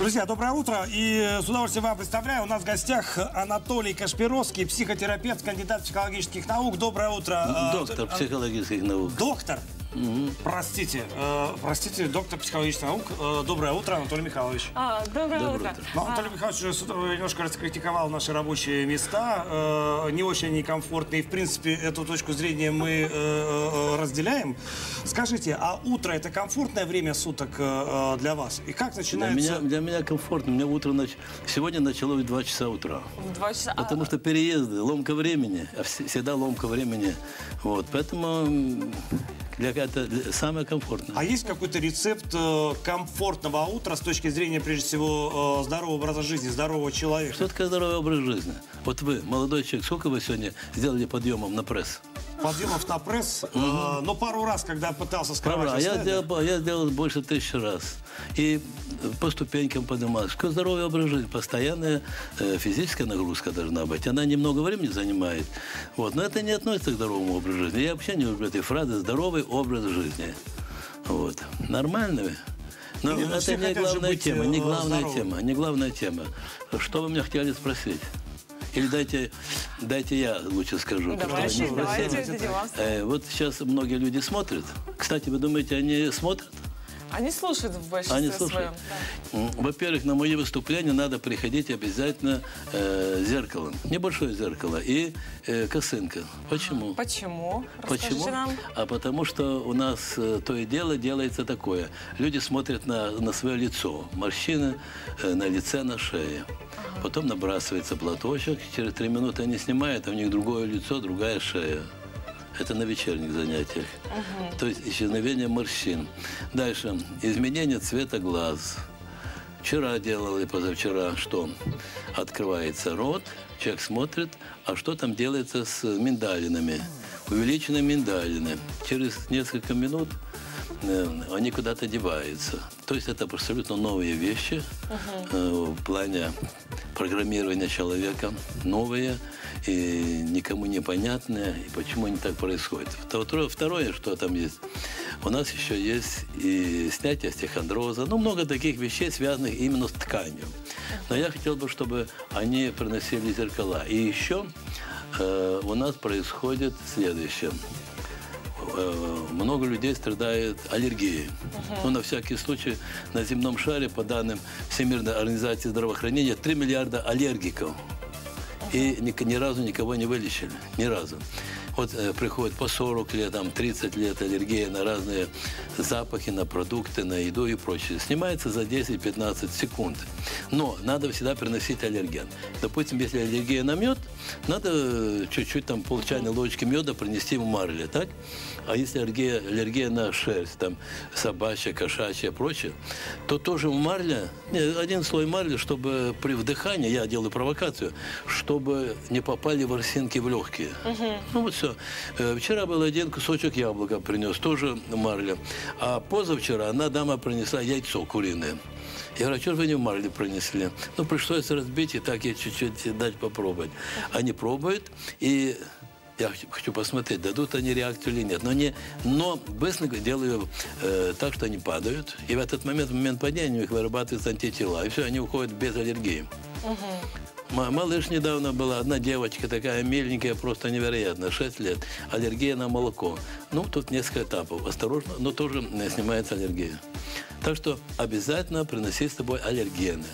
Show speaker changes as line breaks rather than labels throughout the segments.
Друзья, доброе утро. И с удовольствием вам представляю. У нас в гостях Анатолий Кашпировский, психотерапевт, кандидат психологических наук. Доброе утро.
Доктор
Э,
психологических наук.
Доктор. Простите, э, простите, доктор психологических наук. Э, доброе утро, Анатолий Михайлович.
А, доброе,
Доброе
утро.
утро.
Ну, Анатолий Михайлович уже с утра немножко раскритиковал наши рабочие места. э, не очень они комфортные. В принципе, эту точку зрения мы э, э, разделяем. Скажите, а утро это комфортное время суток э, э, для вас? И как
Для
начинается...
меня, для меня комфортно. У меня утро нач... сегодня началось в 2 часа утра.
В два часа. А,
Потому что переезды, ломка времени, а вс- всегда ломка времени. Вот, поэтому для это самое комфортное.
А есть какой-то рецепт э, комфортного утра с точки зрения, прежде всего, э, здорового образа жизни, здорового человека?
Что такое здоровый образ жизни? Вот вы, молодой человек, сколько вы сегодня сделали подъемов на пресс?
Подъемов на пресс, э, но пару раз, когда пытался с
Правда, а я
встать,
сделал, я сделал больше тысячи раз. И по ступенькам поднимался. Что здоровый образ жизни, постоянная э, физическая нагрузка должна быть. Она немного времени занимает. Вот. Но это не относится к здоровому образу жизни. Я вообще не люблю этой фразы «здоровый образ жизни». Вот. Нормальный. Но
все
это не главная
быть,
тема,
э,
не главная
здоровыми.
тема, не главная тема. Что вы меня хотели спросить? Или дайте, дайте я лучше скажу.
давайте, давайте.
Э, вот сейчас многие люди смотрят. Кстати, вы думаете, они смотрят?
Они слушают в большинстве
Они слушают.
своем.
М, Во-первых, на мои выступления надо приходить обязательно э, зеркалом. Небольшое зеркало и э, косынка. Почему?
Почему?
Почему?
Расскажите нам.
А потому что у нас э, то и дело делается такое. Люди смотрят на, на свое лицо. Морщины э, на лице, на шее. Потом набрасывается платочек. Через три минуты они снимают, а у них другое лицо, другая шея. Это на вечерних занятиях. То есть исчезновение морщин. Дальше. Изменение цвета глаз. Вчера делал и позавчера что? Открывается рот, человек смотрит, а что там делается с миндалинами? Увеличены миндалины. Через несколько минут э, они куда-то деваются. То есть это абсолютно новые вещи э, в плане программирования человека, новые и никому непонятные, и почему они так происходят. Второе, второе, что там есть, у нас еще есть и снятие остеохондроза, ну, много таких вещей, связанных именно с тканью. Но я хотел бы, чтобы они приносили зеркала. И еще э, у нас происходит следующее э, много людей страдает аллергией. Ну, на всякий случай, на земном шаре, по данным Всемирной организации здравоохранения, 3 миллиарда аллергиков. И ни, ни разу никого не вылечили. Ни разу. Вот э, приходит по 40 лет, там, 30 лет аллергия на разные запахи, на продукты, на еду и прочее. Снимается за 10-15 секунд. Но надо всегда приносить аллерген. Допустим, если аллергия на мед, надо э, чуть-чуть там пол чайной ложечки меда принести в марле, так? А если аллергия, аллергия на шерсть, там собачья, кошачья и прочее, то тоже в марле, не, один слой марли, чтобы при вдыхании, я делаю провокацию, чтобы не попали ворсинки в легкие. Ну вот все. Вчера был один кусочек яблока принес, тоже марля. А позавчера одна дама принесла яйцо куриное. Я говорю, а что же вы не в марле принесли? Ну, пришлось разбить и так ей чуть-чуть дать попробовать. Они пробуют, и я хочу- посмотреть, дадут они реакцию или нет. Но, не, но быстро делаю э, так, что они падают. И в этот момент, в момент падения у них вырабатываются антитела. И все, они уходят без аллергии. Ма- Малыш недавно была, одна девочка такая миленькая, просто невероятно, 6 лет. Аллергия на молоко. Ну, тут несколько этапов. Осторожно, но тоже э, снимается аллергия. Так что обязательно приноси с собой аллергены.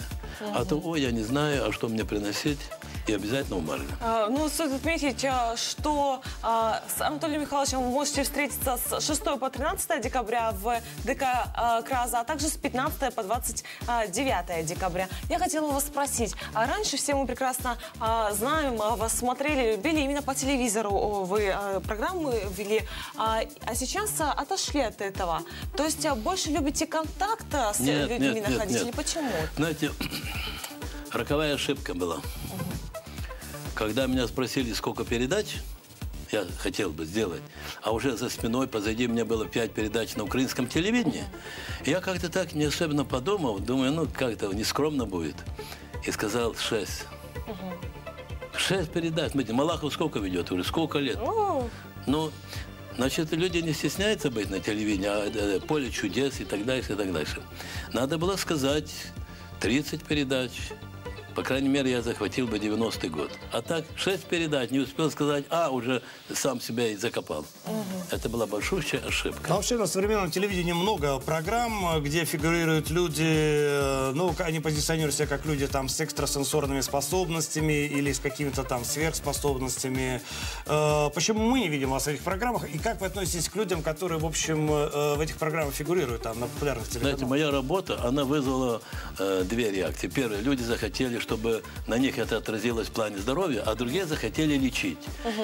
А то, ой, я не знаю, а что мне приносить, и обязательно умарли.
А, Ну, стоит отметить, а, что а, с Анатолием Михайловичем вы можете встретиться с 6 по 13 декабря в ДК а, Краза, а также с 15 по 29 декабря. Я хотела вас спросить, а раньше все мы прекрасно а, знаем, а, вас смотрели, любили именно по телевизору, вы а, программы вели, а, а сейчас а, отошли от этого. То есть а, больше любите контакт а, с
Нет,
людьми
нет, нет,
находить
нет.
или почему?
Знаете, роковая ошибка была. Когда меня спросили, сколько передач я хотел бы сделать, а уже за спиной позади меня было пять передач на украинском телевидении, я как-то так не особенно подумал, думаю, ну как-то нескромно будет, и сказал шесть. Шесть передач. Смотрите, Малахов сколько ведет? Уже сколько лет?
Ну,
Ну, значит, люди не стесняются быть на телевидении, а э, поле чудес и так дальше, и так дальше. Надо было сказать 30 передач. По крайней мере, я захватил бы 90-й год. А так, 6 передач, не успел сказать, а, уже сам себя и закопал. Это была большущая ошибка.
Но вообще на современном телевидении много программ, где фигурируют люди, э, ну, они позиционируют себя как люди там с экстрасенсорными способностями или с какими-то там сверхспособностями. Э, Почему мы не видим вас в этих программах? И как вы относитесь к людям, которые, в общем, э, в этих программах фигурируют там на популярных
Знаете,
телеканалах?
моя работа, она вызвала э, две реакции. Первое, люди захотели, чтобы на них это отразилось в плане здоровья, а другие захотели лечить.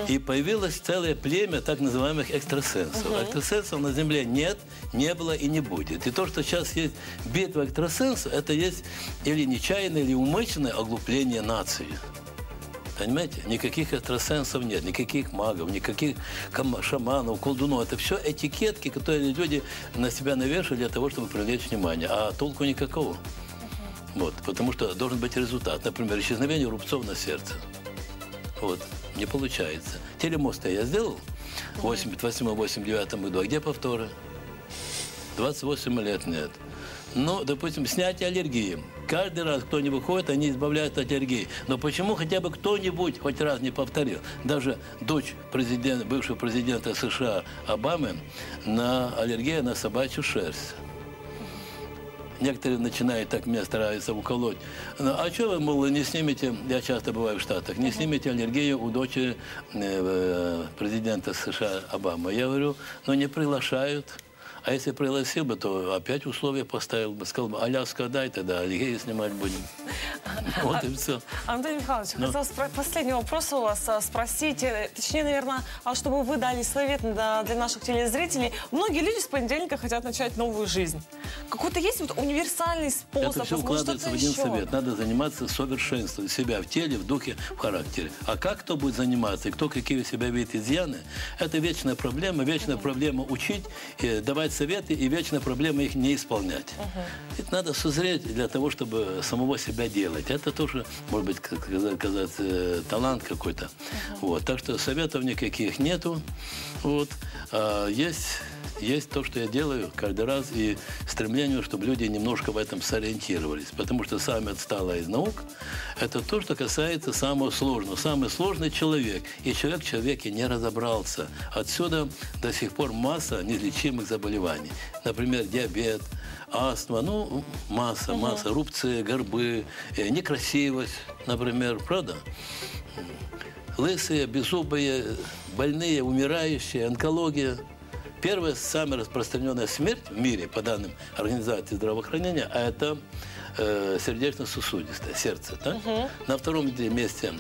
И появилось целое племя так называемых экстрасенсов. Экстрасенсов на Земле нет, не было и не будет. И то, что сейчас есть битва экстрасенсов, это есть или нечаянное, или умышленное оглупление нации. Понимаете? Никаких экстрасенсов нет, никаких магов, никаких шаманов, колдунов. Это все этикетки, которые люди на себя навешивают для того, чтобы привлечь внимание. А толку никакого. Вот, потому что должен быть результат. Например, исчезновение рубцов на сердце. Вот, не получается. Телемосты я сделал в 88-89 году. А где повторы? 28 лет нет. Ну, допустим, снятие аллергии. Каждый раз, кто не выходит, они избавляются от аллергии. Но почему хотя бы кто-нибудь хоть раз не повторил? Даже дочь президента, бывшего президента США Обамы на аллергию на собачью шерсть. Некоторые начинают так меня стараются уколоть. Ну, а что вы, мол, не снимете, я часто бываю в Штатах, не снимете аллергию у дочери э, э, президента США Обамы? Я говорю, ну не приглашают. А если пригласил бы, то опять условия поставил бы. Сказал бы, Аляска дай, тогда аллергию снимать будем. Вот и все.
Антон Михайлович,
Ну.
хотела спро- последний вопрос у вас а, спросить. э, Точнее, наверное, а чтобы вы дали совет для, наших телезрителей. Многие люди с понедельника хотят начать новую жизнь. Какой-то есть вот универсальный способ?
Это все укладывается в один
еще?
совет. Надо заниматься совершенством себя в теле, в духе, в характере. А как кто будет заниматься, и кто какие у себя видит изъяны, это вечная проблема. Вечная проблема учить, э, давать советы, и вечная проблема их не исполнять. Это надо созреть для того, чтобы самого себя делать. Это тоже, может быть, как сказать, казать, э, талант какой-то. Вот. Так что советов никаких нету. Вот. А есть есть то, что я делаю каждый раз, и стремление, чтобы люди немножко в этом сориентировались. Потому что самое отсталое из наук – это то, что касается самого сложного. Самый сложный человек. И человек в человеке не разобрался. Отсюда до сих пор масса неизлечимых заболеваний. Например, диабет, астма, ну, масса, масса, рубцы, горбы, э, некрасивость, например, правда? лысые, беззубые, больные, умирающие, онкология. Первая самая распространенная смерть в мире, по данным Организации здравоохранения, а это э, сердечно-сосудистое, сердце. Да? На втором месте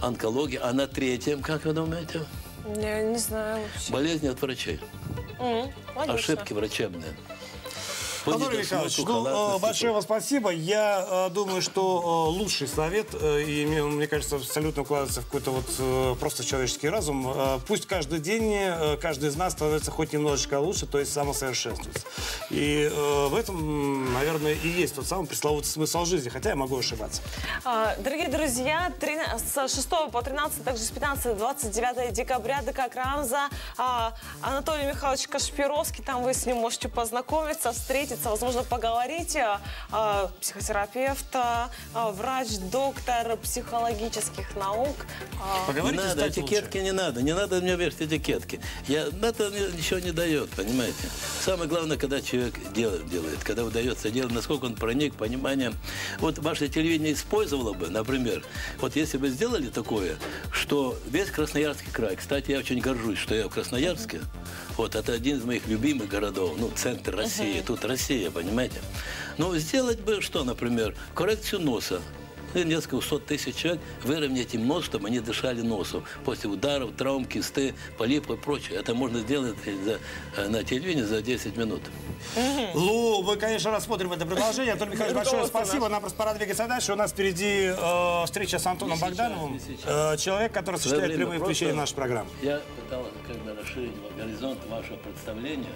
онкология, а на третьем, как вы думаете,
Я не знаю вообще.
болезни от врачей.
Логично.
Ошибки врачебные.
Анатолий Михайлович, ну, э, большое вам спасибо. Я э, думаю, что э, лучший совет, э, и мне, мне кажется, абсолютно укладывается в какой-то вот э, просто человеческий разум. Э, Пусть каждый день э, каждый из нас становится хоть немножечко лучше, то есть самосовершенствуется. И э, в этом, наверное, и есть тот самый пресловутый смысл жизни, хотя я могу ошибаться.
А, Дорогие друзья, трина- с 6 по 13, также с 15 до 29 декабря ДК Крамза а, Анатолий Михайлович Кашпировский, там вы с ним можете познакомиться, встретиться, возможно, поговорить. А, а, Психотерапевт, а, врач, доктор психологических наук. А,
Не
Поговорите,
надо, этикетки
лучше.
не надо. Не надо мне вешать этикетки. Я, это ни- ничего не дает, понимаете. Самое главное, когда человек делает, делает, когда удается делать, насколько он проник, понимание. Вот ваше телевидение использовало бы, например, вот если бы сделали такое, что весь Красноярский край, кстати, я очень горжусь, что я в Красноярске, вот это один из моих любимых городов, ну, центр России, тут Россия, понимаете. Но сделать бы что, например, коррекцию носа, ну, несколько сот тысяч человек выровнять им нос, чтобы они дышали носом. После ударов, травм, кисты, полипы и прочее. Это можно сделать за- э, на телевидении за 10 минут.
Ну, мы, конечно, рассмотрим это предложение. Анатолий Михайлович, большое спасибо. Нам просто пора двигаться дальше. У нас впереди э, встреча с Антоном
сейчас,
Богдановым. Э, человек, который осуществляет прямые включения в нашу программу.
Я пытался как бы расширить горизонт вашего представления.